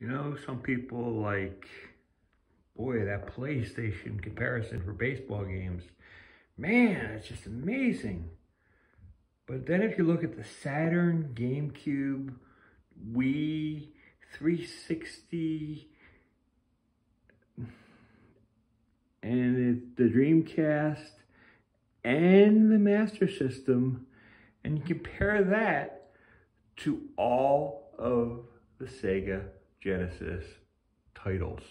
You know, some people like, boy, that PlayStation comparison for baseball games, man, it's just amazing. But then if you look at the Saturn, GameCube, Wii, 360, and the Dreamcast, and the Master System, and you compare that to all of the Sega Genesis titles.